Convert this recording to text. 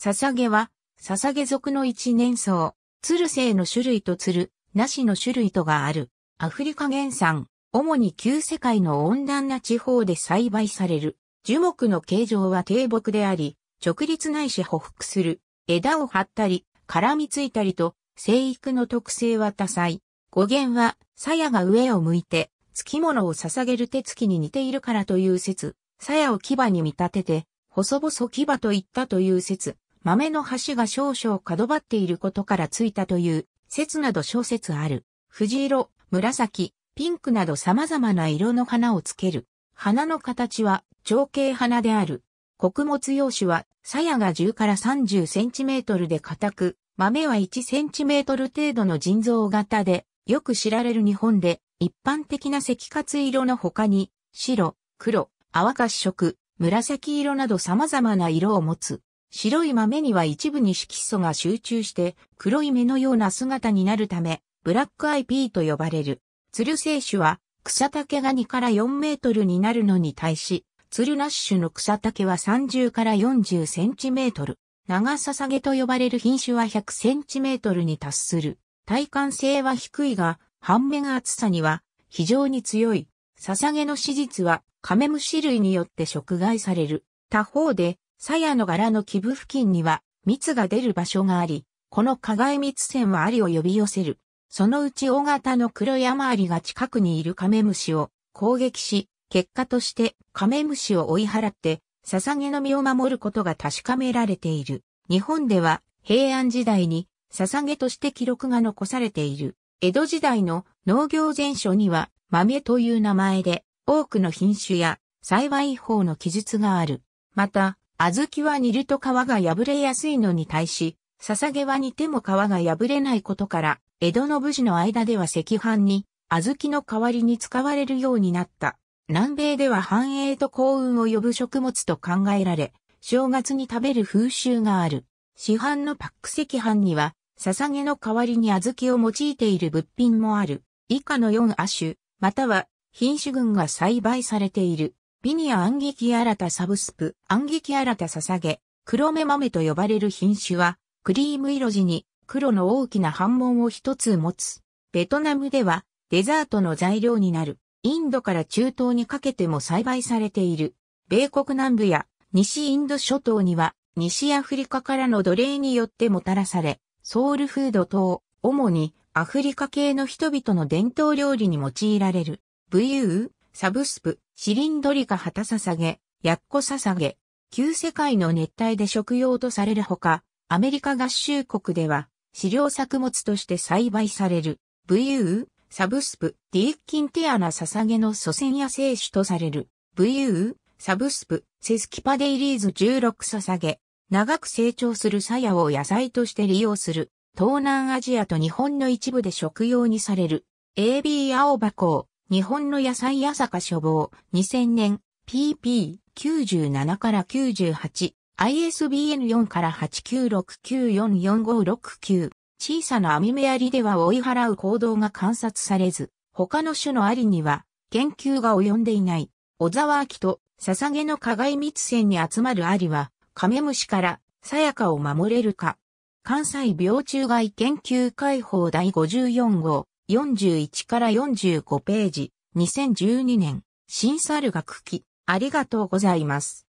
捧げは、捧げ属の一年草、鶴性の種類と鶴、なしの種類とがある。アフリカ原産、主に旧世界の温暖な地方で栽培される。樹木の形状は低木であり、直立ないし匍匐する。枝を張ったり、絡みついたりと、生育の特性は多彩。語源は、鞘が上を向いて、付物を捧げる手つきに似ているからという説。鞘を牙に見立てて、細々牙と言ったという説。豆の端が少々角張っていることからついたという説など小説ある。藤色、紫、ピンクなど様々な色の花をつける。花の形は長径花である。穀物用紙は、鞘が10から30センチメートルで硬く、豆は1センチメートル程度の腎臓型で、よく知られる日本で、一般的な赤活色の他に、白、黒、泡褐色、紫色など様々な色を持つ。白い豆には一部に色素が集中して黒い目のような姿になるため、ブラックアイピーと呼ばれる。ツル生種は草丈が2から4メートルになるのに対し、ツルナッシュの草丈は30から40センチメートル。長ささげと呼ばれる品種は100センチメートルに達する。耐寒性は低いが、半面厚さには非常に強い。捧げの史実はカメムシ類によって食害される。他方で、鞘の柄の基部付近には蜜が出る場所があり、この加害蜜腺はアリを呼び寄せる。そのうち大型の黒山アリが近くにいるカメムシを攻撃し、結果としてカメムシを追い払って、捧げの実を守ることが確かめられている。日本では平安時代に捧げとして記録が残されている。江戸時代の農業全書には豆という名前で多くの品種や栽培法の記述がある。また、小豆は煮ると皮が破れやすいのに対し、捧げは煮ても皮が破れないことから、江戸の武士の間では赤飯に小豆の代わりに使われるようになった。南米では繁栄と幸運を呼ぶ食物と考えられ、正月に食べる風習がある。市販のパック赤飯には、捧げの代わりに小豆を用いている物品もある。以下の4亜種、または品種群が栽培されている。ビニアアンギキアラタサブスプ、アンギキアラタ捧げ、黒目豆と呼ばれる品種は、クリーム色地に黒の大きな反紋を一つ持つ。ベトナムではデザートの材料になる。インドから中東にかけても栽培されている。米国南部や西インド諸島には西アフリカからの奴隷によってもたらされ、ソウルフード等、主にアフリカ系の人々の伝統料理に用いられる。武勇、サブスプ、シリンドリカ旗捧げ、ヤッコ捧げ、旧世界の熱帯で食用とされるほか、アメリカ合衆国では飼料作物として栽培される。武勇、サブスプ、ディーキンティアナ捧げの祖先や生種とされる。武勇、サブスプ、セスキパデイリーズ16捧げ、長く成長する鞘を野菜として利用する。東南アジアと日本の一部で食用にされる。AB 青箱日本の野菜朝霞処方、2000年、pp97 から98、ISBN4 から896944569、小さな網目アリでは追い払う行動が観察されず、他の種のアリには研究が及んでいない。小沢明と捧げの加害密線に集まるアリは、カメムシからさやかを守れるか。関西病虫害研究会報第54号。41から45ページ、2012年、新猿学期、ありがとうございます。